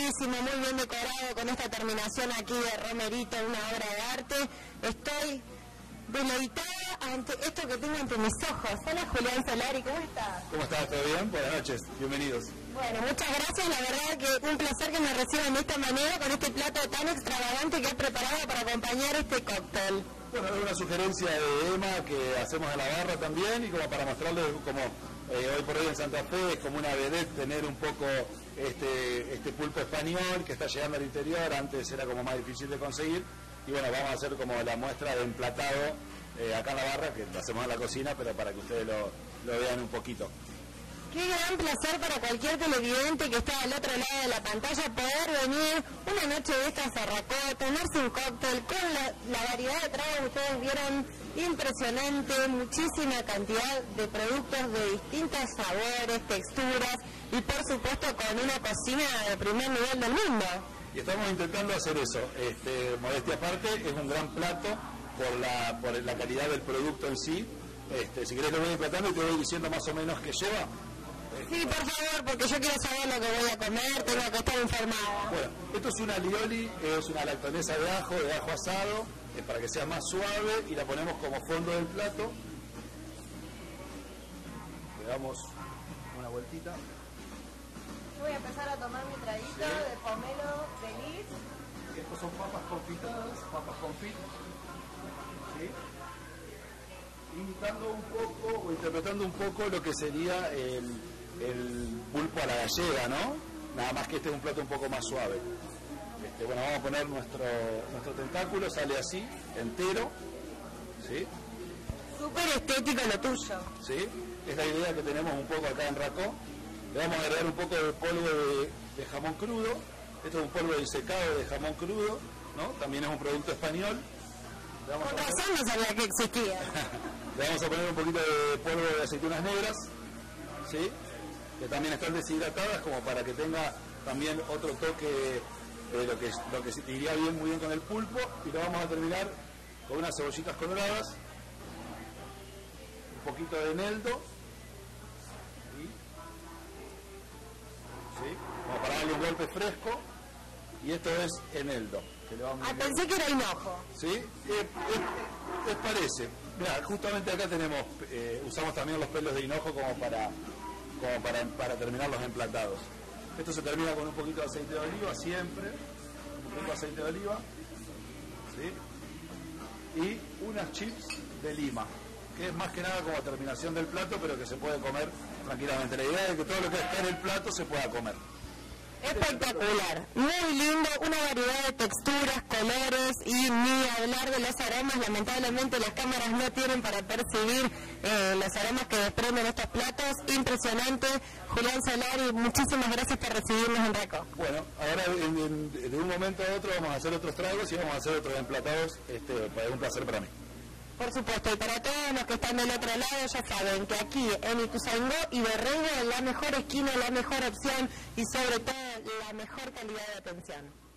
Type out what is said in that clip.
lindísimo, muy bien decorado con esta terminación aquí de Romerito, una obra de arte. Estoy deleitada ante esto que tengo ante mis ojos. Hola Julián Solari, ¿cómo estás? ¿Cómo estás? ¿Todo bien? Buenas noches, bienvenidos. Bueno, muchas gracias, la verdad que un placer que me reciban de esta manera con este plato tan extravagante que has preparado para acompañar este cóctel. Bueno, es una sugerencia de Emma que hacemos en la barra también y como para mostrarles como eh, hoy por hoy en Santa Fe es como una vedette tener un poco este, este pulpo español que está llegando al interior, antes era como más difícil de conseguir y bueno, vamos a hacer como la muestra de emplatado eh, acá en la barra, que lo hacemos en la cocina, pero para que ustedes lo, vean un poquito. Qué gran placer para cualquier televidente que está al otro lado de la pantalla poder venir una noche de esta a tomarse un cóctel con la, variedad de tragos que ustedes vieron impresionante, muchísima cantidad de productos de distintos sabores, texturas y por supuesto con una cocina de primer nivel del mundo. Y estamos intentando hacer eso. Este, modestia aparte, es un gran plato por la, por la calidad del producto en sí. Este, si querés lo voy emplatando y te voy diciendo más o menos qué lleva. Sí, por favor, porque yo quiero saber lo que voy a comer, tengo que estar informada. Bueno, esto es una lioli, es una lactonesa de ajo, de ajo asado, para que sea más suave y la ponemos como fondo del plato. Le damos una vueltita. Yo voy a empezar a tomar mi traguito de pomelo feliz. Estos son papas confitadas, papas confit. ¿Sí? Imitando un poco o interpretando un poco lo que sería el, el pulpo a la gallega, ¿no? Nada más que este es un plato un poco más suave. Este, bueno, vamos a poner nuestro, nuestro tentáculo, sale así, entero. ¿Sí? Súper estético lo tuyo. ¿Sí? Es la idea que tenemos un poco acá en Racó. Le vamos a agregar un poco de polvo de, jamón crudo. Esto es un polvo disecado de jamón crudo, ¿no? También es un producto español. Con razón no sabía que existía. Le vamos a poner un poquito de polvo de aceitunas negras, ¿sí? Que también están deshidratadas como para que tenga también otro toque de lo que, lo que se iría bien muy bien con el pulpo y lo vamos a terminar con unas cebollitas coloradas, un poquito de eneldo, como para darle un golpe fresco y esto es eneldo. Que le vamos ah, pensé que era hinojo. Sí, eh, eh, parece. Mira, justamente acá tenemos, eh, usamos también los pelos de hinojo como para como para, para terminar los emplatados. Esto se termina con un poquito de aceite de oliva, siempre, un poquito de aceite de oliva, ¿sí? y unas chips de lima, que es más que nada como terminación del plato, pero que se puede comer tranquilamente. La idea es que todo lo que está en el plato se pueda comer. Espectacular, muy lindo, una variedad de texturas, colores y ni hablar de los aromas. Lamentablemente las cámaras no tienen para percibir eh, los aromas que desprenden estos platos. Impresionante. Julián Solari, muchísimas gracias por recibirnos en Reco. Bueno, ahora de un momento a otro vamos a hacer otros tragos y vamos a hacer otros emplatados. Este, es un placer para mí. Por supuesto, y para todos los que están del otro lado, ya saben que aquí en Ituzaingó y Berrego la mejor esquina, la mejor opción y sobre todo la mejor calidad de atención.